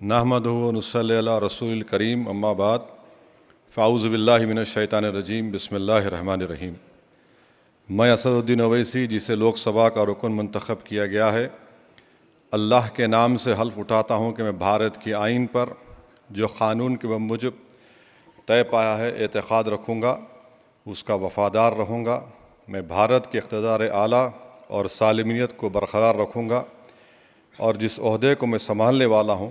نحمد نصلی اللہ رسول الکریم اما بعد فاؤز باللہ من الشیطان الرجیم بسم اللہ الرحمن الرحیم میں اسد الدین اویسی، جسے لوک سبھا کا رکن منتخب کیا گیا ہے، اللہ کے نام سے حلف اٹھاتا ہوں کہ میں بھارت کی آئین پر، جو قانون کے بموجب طے پایا ہے، اعتقاد رکھوں گا، اس کا وفادار رہوں گا، میں بھارت کے اقتدار اعلیٰ اور سالمیت کو برقرار رکھوں گا، اور جس عہدے کو میں سنبھالنے والا ہوں